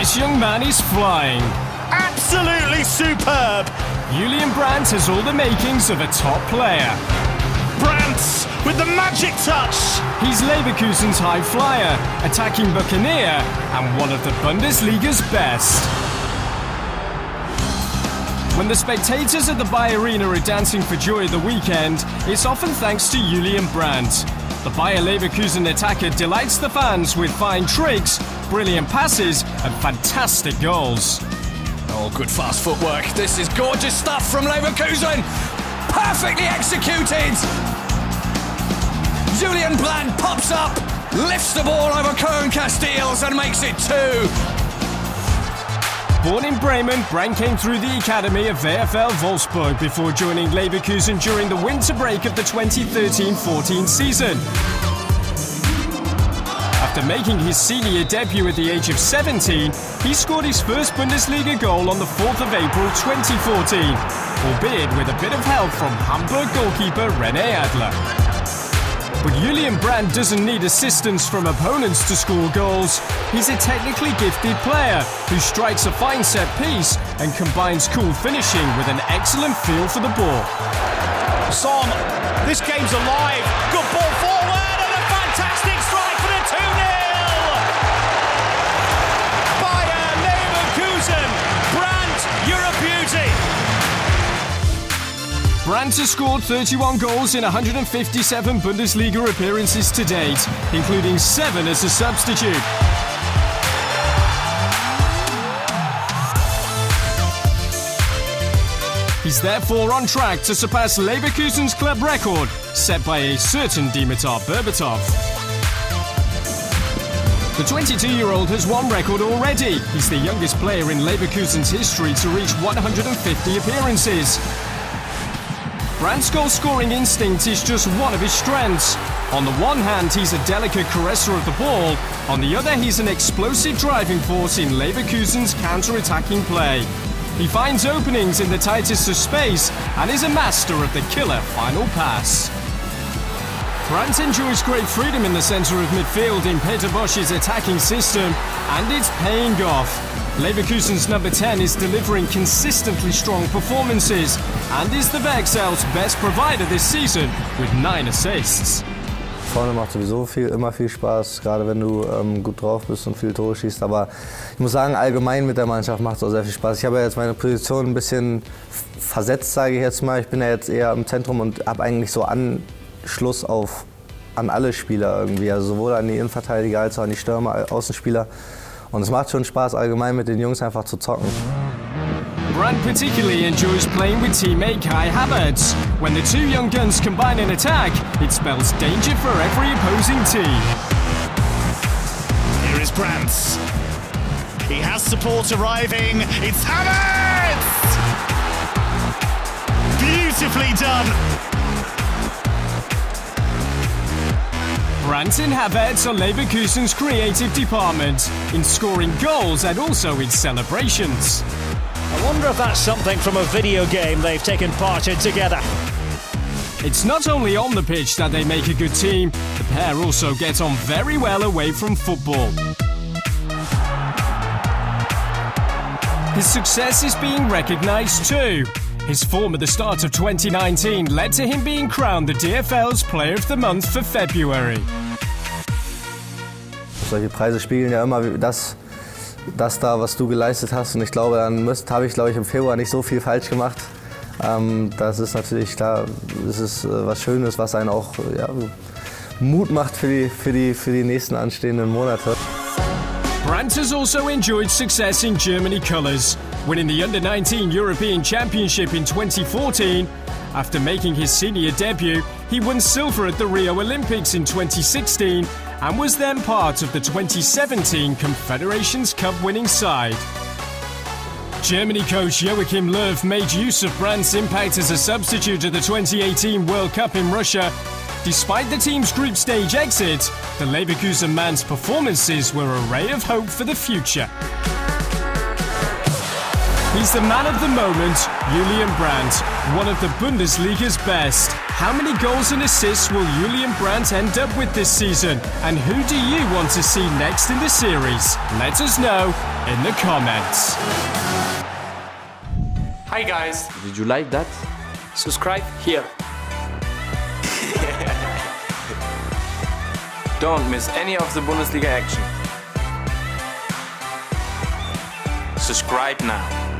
This young man is flying. Absolutely superb. Julian Brandt has all the makings of a top player. Brandt with the magic touch. He's Leverkusen's high flyer, attacking Buccaneer, and one of the Bundesliga's best. When the spectators at the Bayer Arena are dancing for joy at the weekend, it's often thanks to Julian Brandt. The Bayer Leverkusen attacker delights the fans with fine tricks, brilliant passes, and fantastic goals. Oh, good fast footwork. This is gorgeous stuff from Leverkusen. Perfectly executed. Julian Brandt pops up, lifts the ball over Koen Casteels and makes it two. Born in Bremen, Brandt came through the academy of VfL Wolfsburg before joining Leverkusen during the winter break of the 2013-14 season. After making his senior debut at the age of 17, he scored his first Bundesliga goal on the 4th of April 2014, albeit with a bit of help from Hamburg goalkeeper Rene Adler. But Julian Brandt doesn't need assistance from opponents to score goals. He's a technically gifted player who strikes a fine set piece and combines cool finishing with an excellent feel for the ball. Son, this game's alive. Good ball Brandt has scored 31 goals in 157 Bundesliga appearances to date, including seven as a substitute. He's therefore on track to surpass Leverkusen's club record, set by a certain Dimitar Berbatov. The 22-year-old has one record already. He's the youngest player in Leverkusen's history to reach 150 appearances. Brandt's goal scoring instinct is just one of his strengths. On the one hand, he's a delicate caresser of the ball. On the other, he's an explosive driving force in Leverkusen's counter-attacking play. He finds openings in the tightest of space and is a master of the killer final pass. Brandt enjoys great freedom in the centre of midfield in Peter Bosz's attacking system, and it's paying off. Leverkusen's number 10 is delivering consistently strong performances and is the Werksel's best provider this season with 9 assists. Vorne macht sowieso viel, immer viel Spaß, gerade wenn du ähm, gut drauf bist und viel Tore schießt. Aber ich muss sagen, allgemein mit der Mannschaft macht es auch sehr viel Spaß. Ich habe ja jetzt meine Position ein bisschen versetzt, sage ich jetzt mal. Ich bin ja jetzt eher im Zentrum und habe eigentlich so Anschluss auf, an alle Spieler irgendwie. Also sowohl an die Innenverteidiger als auch an die Stürmer, Außenspieler. Und es macht schon Spaß, allgemein mit den Jungs einfach zu zocken. Brandt particularly enjoys playing with teammate Kai Havertz. When the two young guns combine in attack, it spells danger for every opposing team. Here is Brandt. He has support arriving. It's Havertz! Beautifully done. Brandt and Havertz are Leverkusen's creative department, in scoring goals and also in celebrations. I wonder if that's something from a video game they've taken part in together. It's not only on the pitch that they make a good team, the pair also get on very well away from football. His success is being recognised too. His form at the start of 2019 led to him being crowned the DFL's Player of the Month for February. Solche Preise spiegeln ja immer das, das da, was du geleistet hast. Und ich glaube, dann habe ich, glaube ich, im Februar nicht so viel falsch gemacht. Ähm, das ist natürlich klar, das ist äh, was Schönes, was einen auch ja, Mut macht für die, für, die, für die nächsten anstehenden Monate. Brandt has also enjoyed success in Germany colours, winning the Under 19 European Championship in 2014. After making his senior debut, he won silver at the Rio Olympics in 2016 and was then part of the 2017 Confederations Cup winning side. Germany coach Joachim Löw made use of Brandt's impact as a substitute at the 2018 World Cup in Russia. Despite the team's group stage exit, the Leverkusen man's performances were a ray of hope for the future. He's the man of the moment, Julian Brandt, one of the Bundesliga's best. How many goals and assists will Julian Brandt end up with this season? And who do you want to see next in the series? Let us know in the comments. Hi guys, Did you like that? subscribe here. Don't miss any of the Bundesliga action. Subscribe now.